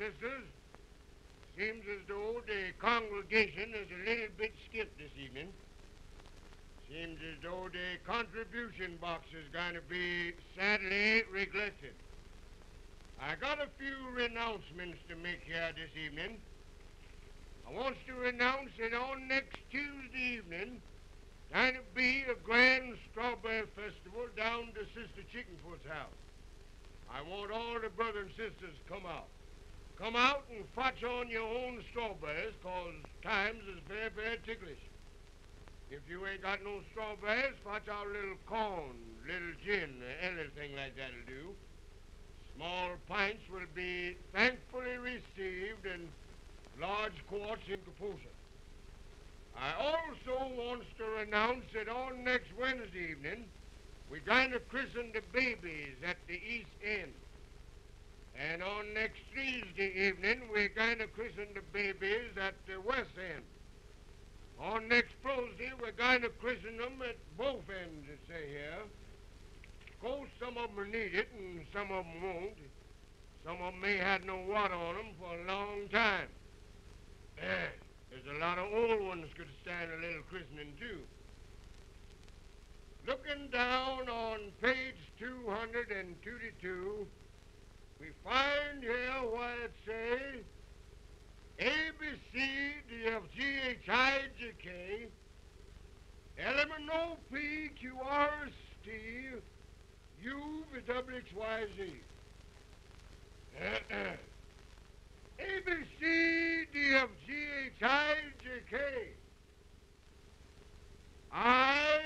sisters, seems as though the congregation is a little bit stiff this evening. Seems as though the contribution box is going to be sadly neglected. I got a few renouncements to make here this evening. I want to renounce that on next Tuesday evening, going to be a grand strawberry festival down to Sister Chickenfoot's house. I want all the brothers and sisters to come out. Come out and fetch on your own strawberries, cause times is very, very ticklish. If you ain't got no strawberries, fetch out a little corn, little gin, anything like that'll do. Small pints will be thankfully received in large quarts in proportion. I also wants to announce that on next Wednesday evening, we're going to christen the babies at the East End. And on next Tuesday evening, we're going to christen the babies at the West End. On next Thursday, we're going to christen them at both ends, it say here. Of course, some of them need it and some of them won't. Some of them may have no water on them for a long time. There's a lot of old ones could stand a little christening, too. Looking down on page 222, we find here what it says A, B, C, D, F, G, H, I, J, K, L, M, N, O, P, Q, R, S, T, U, V, W, X, Y, Z. A, B, C, D, F, G, H, I, J, K. I,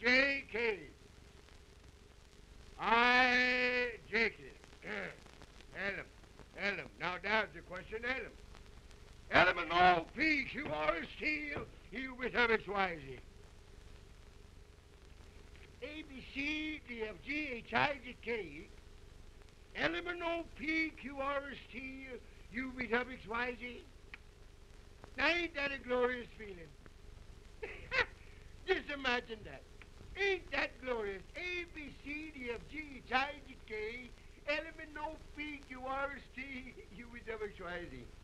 J, K. I, J, K. Adam, Adam. Now, there's the question, Adam. Adam and all, P, Q, R, S, T, U, V, W, X, Y, Z. A, B, C, D, F, G, H, I, J, K. L, M, N, O, P, Q, R, S, T, U, V, W, X, Y, Z. Now, ain't that a glorious feeling? Just imagine that. Ain't that glorious? A, B, C, D, F, G, H, I, J, K, L, M, N, O, P, Q, R, S, T, U, V, W, X, Y, Z.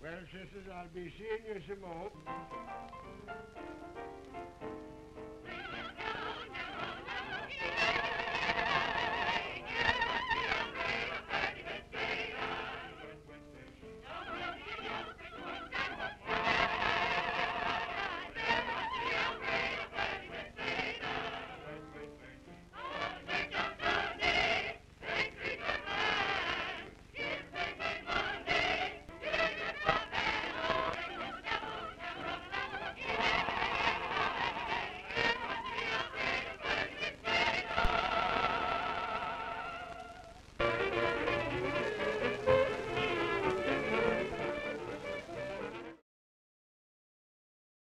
Well, sisters, I'll be seeing you some more.